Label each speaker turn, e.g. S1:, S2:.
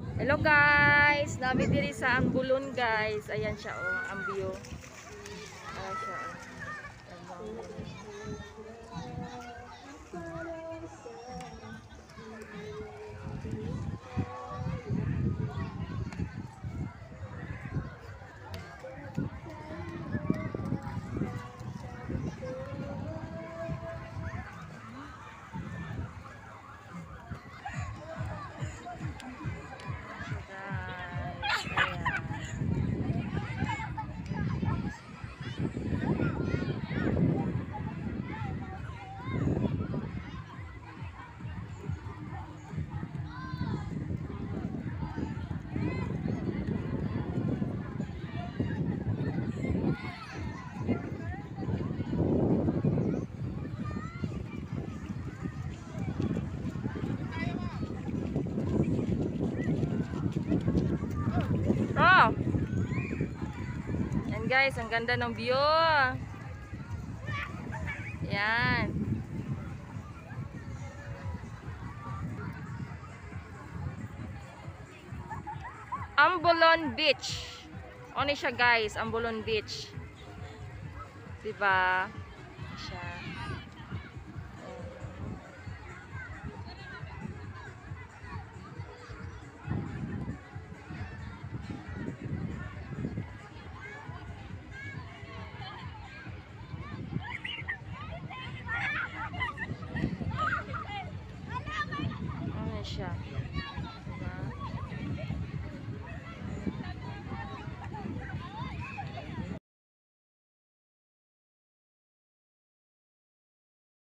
S1: Hello guys, nabi diri sa Ambulon guys. Ayan siya oh, ang view. Ayan siya oh. Guys, ayan. Oh! Yan guys, ang ganda ng view. Yan. Ambolon Beach. Ano siya guys, Ambolon Beach. Diba? Siya. 谢。